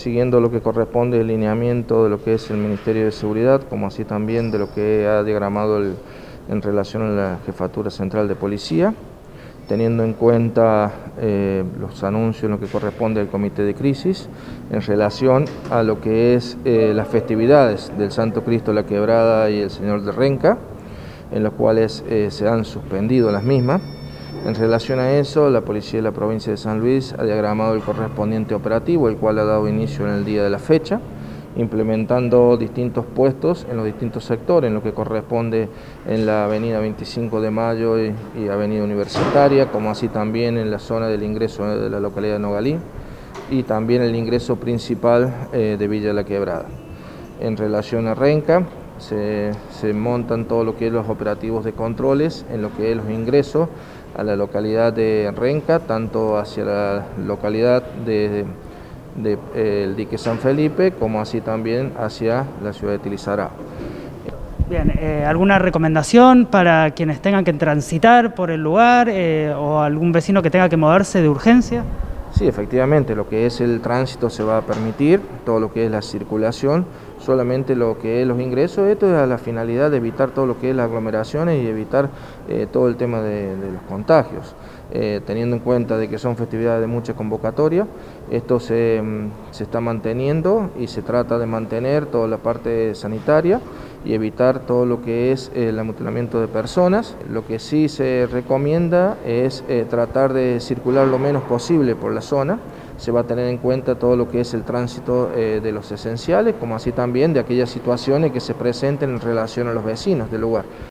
Siguiendo lo que corresponde el lineamiento de lo que es el Ministerio de Seguridad, como así también de lo que ha diagramado en relación a la Jefatura Central de Policía, teniendo en cuenta eh, los anuncios en lo que corresponde al Comité de Crisis, en relación a lo que es eh, las festividades del Santo Cristo la Quebrada y el Señor de Renca, en las cuales eh, se han suspendido las mismas. En relación a eso, la Policía de la Provincia de San Luis ha diagramado el correspondiente operativo, el cual ha dado inicio en el día de la fecha, implementando distintos puestos en los distintos sectores, en lo que corresponde en la avenida 25 de Mayo y, avenida Universitaria, como así también en la zona del ingreso de la localidad de Nogalí y también el ingreso principal eh, de Villa La Quebrada. En relación a Renca, se, se montan todo lo que es los operativos de controles en lo que es los ingresos a la localidad de Renca, tanto hacia la localidad de, el dique San Felipe, como así también hacia la ciudad de Tilizará. Bien, eh, ¿alguna recomendación para quienes tengan que transitar por el lugar eh, o algún vecino que tenga que moverse de urgencia? Sí, efectivamente, lo que es el tránsito se va a permitir, todo lo que es la circulación, solamente lo que es los ingresos, esto es a la finalidad de evitar todo lo que es las aglomeraciones y evitar eh, todo el tema de, los contagios. Eh, teniendo en cuenta de que son festividades de mucha convocatoria, esto se, mm, se, está manteniendo y se trata de mantener toda la parte sanitaria y evitar todo lo que es el amutilamiento de personas. Lo que sí se recomienda es eh, tratar de circular lo menos posible por la zona, se va a tener en cuenta todo lo que es el tránsito eh, de los esenciales, como así también de aquellas situaciones que se presenten en relación a los vecinos del lugar.